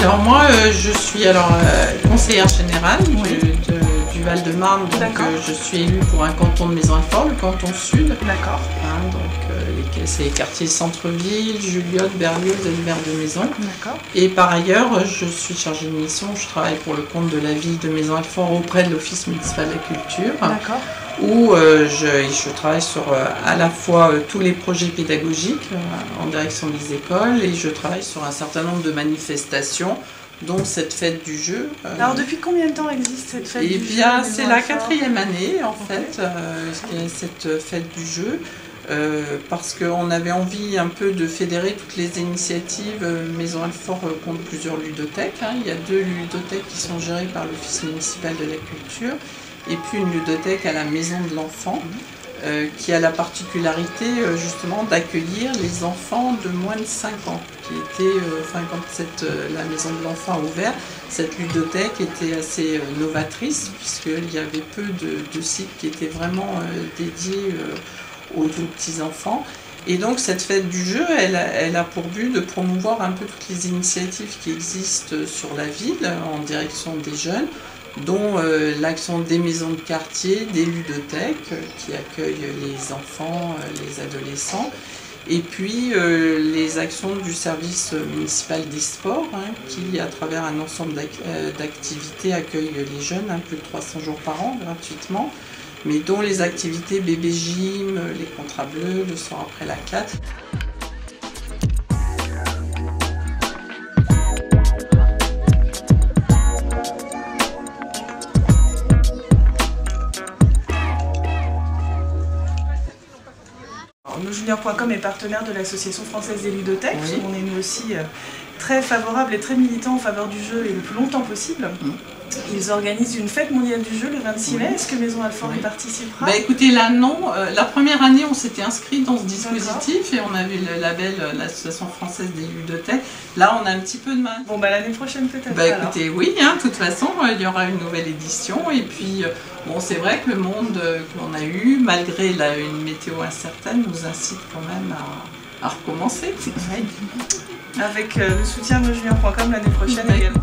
Alors moi, euh, je suis alors euh, conseillère générale de Val-de-Marne, donc D'accord. euh, je suis élue pour un canton de Maison-Alfort, le canton sud. D'accord. Hein, donc euh, c'est les quartiers centre-ville, Juliotte, Berlioz, Albert de Maison. D'accord. Et par ailleurs, je suis chargée de mission, je travaille pour le compte de la ville de Maison-Alfort auprès de l'Office municipal de la culture, D'accord. où euh, je, je travaille sur euh, à la fois euh, tous les projets pédagogiques en direction des écoles et je travaille sur un certain nombre de manifestations, dont cette fête du jeu. euh, Alors depuis combien de temps existe cette fête eh du bien, jeu, c'est la quatrième année, en fait, euh, cette fête du jeu, euh, parce qu'on avait envie un peu de fédérer toutes les initiatives. Maison Alfort compte plusieurs ludothèques. hein. Il y a deux ludothèques qui sont gérées par l'Office municipal de la culture, et puis une ludothèque à la Maison de l'Enfant. Euh, qui a la particularité euh, justement d'accueillir les enfants de moins de 5 ans, qui étaient, euh, enfin quand cette, la maison de l'enfant a ouvert, cette ludothèque était assez novatrice puisqu'il y avait peu de, sites qui étaient vraiment dédiés aux tout petits enfants. Et donc cette fête du jeu, elle a pour but de promouvoir un peu toutes les initiatives qui existent sur la ville en direction des jeunes, dont euh, l'action des maisons de quartier, des ludothèques euh, qui accueillent les enfants, euh, les adolescents, et puis les actions du service municipal des sports, hein, qui à travers un ensemble d'ac- d'activités accueille les jeunes, un peu de 300 jours par an gratuitement, mais dont les activités bébé gym, les contrats bleus, le soir après la 4. Alors, Nojunior.com est partenaire de l'Association française des ludothèques. Oui. On est nous aussi euh, très favorable et très militant en faveur du jeu et le plus longtemps possible. Mm. Ils organisent une fête mondiale du jeu le 26 mai. Est-ce que Maison Alfort Oui. y participera? Bah écoutez, là non. Euh, la première année, on s'était inscrit dans ce dispositif et on avait le label euh, l'Association française des ludothèques. Là, on a un petit peu de mal. Bon, bah l'année prochaine peut-être. Bah écoutez, oui, hein, de toute façon, euh, il y aura une nouvelle édition. Et puis, bon, c'est vrai que le monde euh, qu'on a eu, malgré la- une météo incertaine, nous incite quand même à, à recommencer. Avec euh, le soutien de Nojunior.com l'année prochaine également.